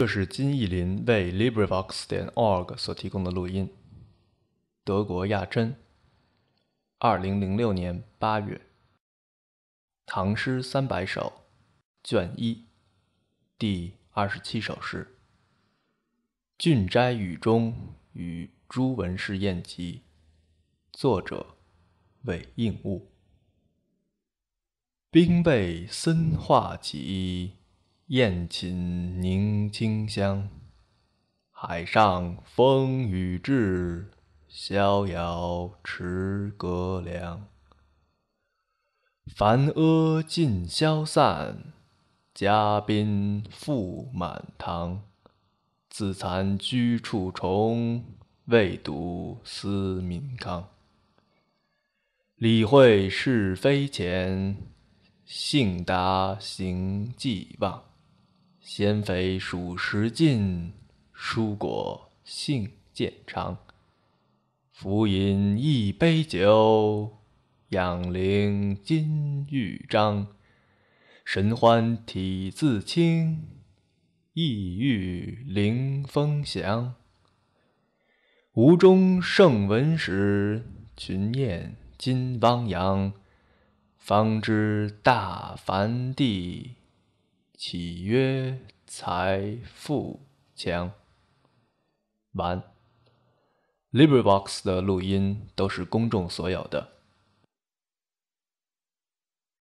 这是金逸林为 LibriVox 点 org 所提供的录音。德国亚珍，二零零六年八月，《唐诗三百首》卷一，第二十七首诗，《郡斋语中与朱文士宴集》，作者韦应物。兵备森化起，宴寝凝清香。海上风雨至，逍遥持阁凉。凡阿尽消散，嘉宾复满堂。自惭居处重，未睹思民康。理会是非前，幸达行迹忘。鲜肥数十斤，蔬果性渐长。浮饮一杯酒，养灵金玉章。神欢体自轻，意欲临风翔。吴中圣文史，群雁今汪洋。方知大梵地，岂曰财富强？完。LibriVox 的录音都是公众所有的。